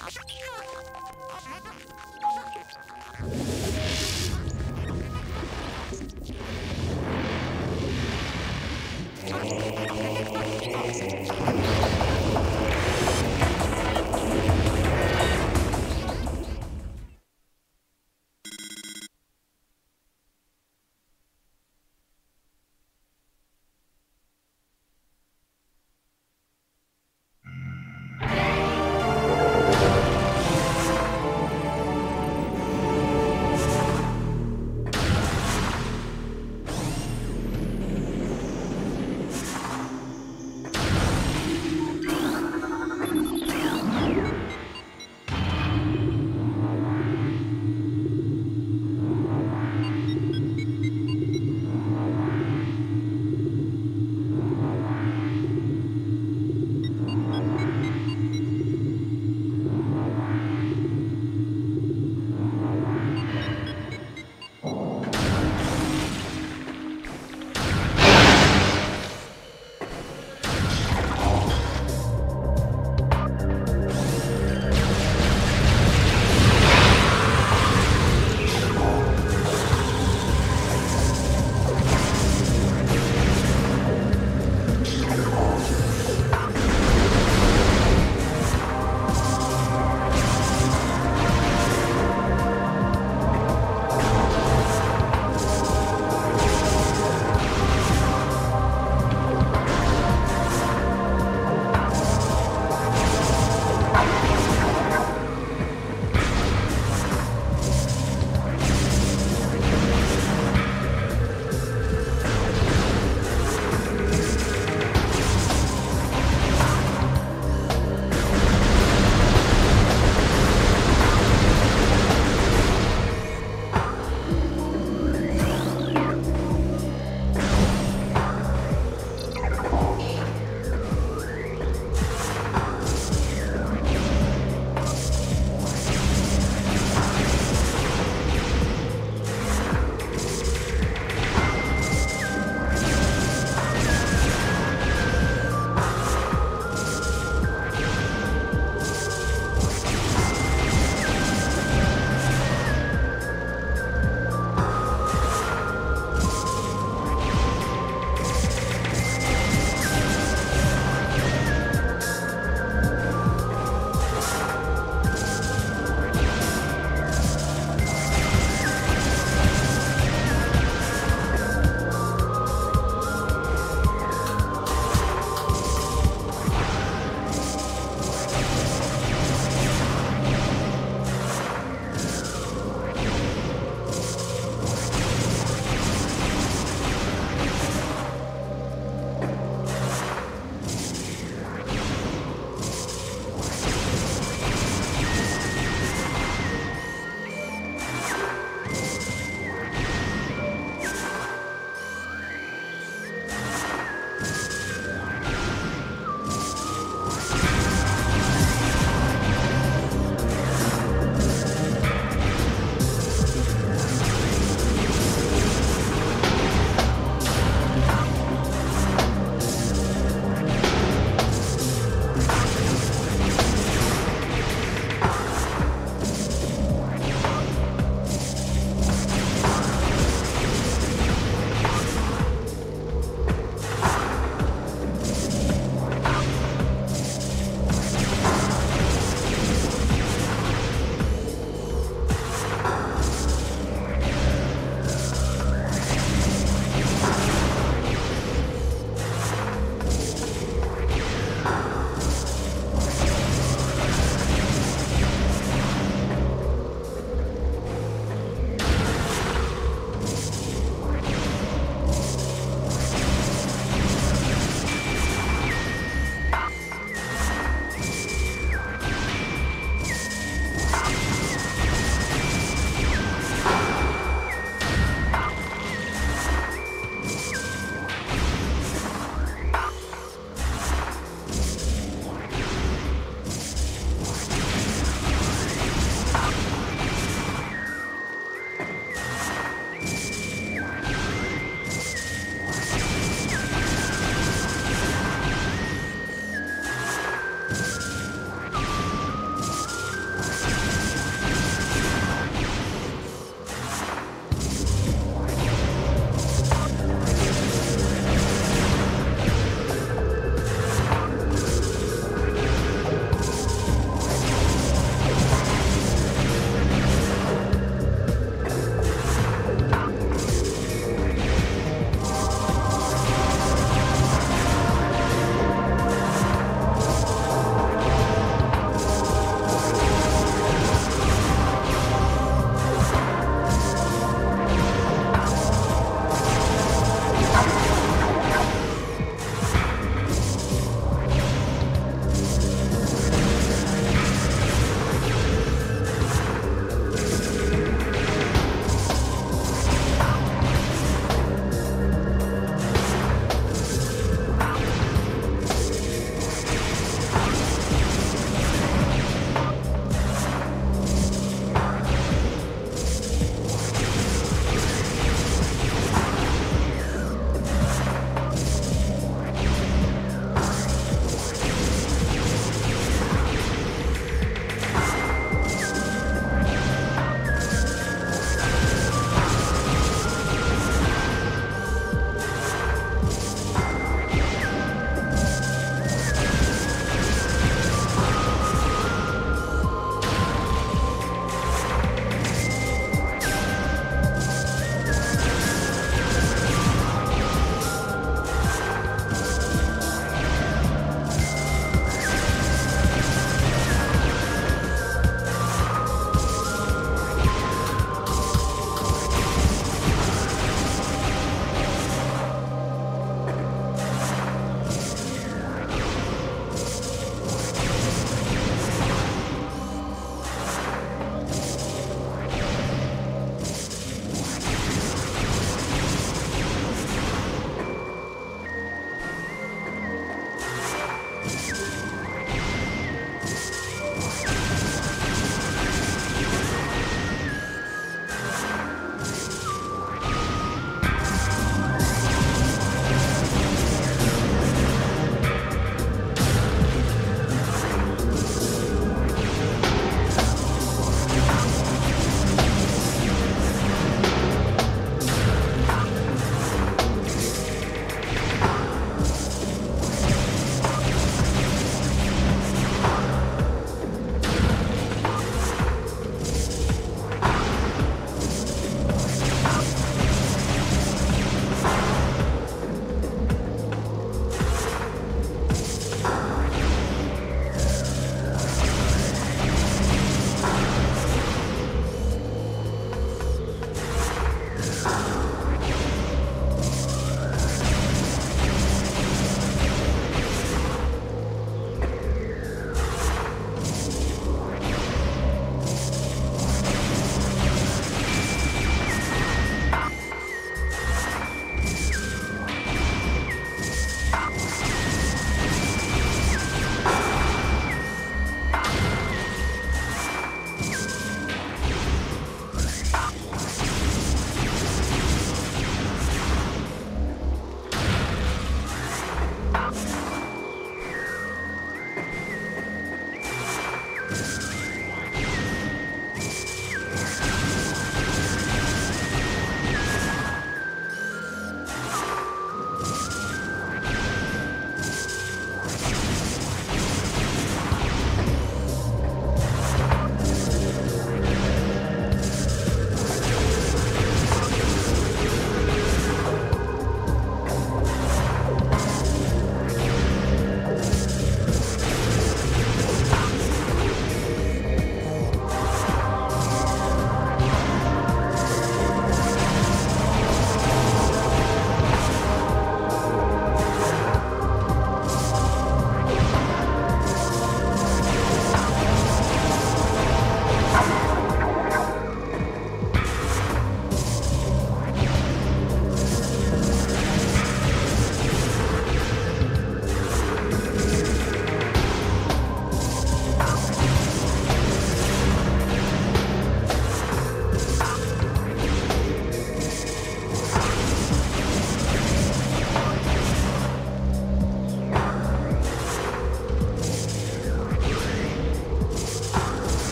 あっ!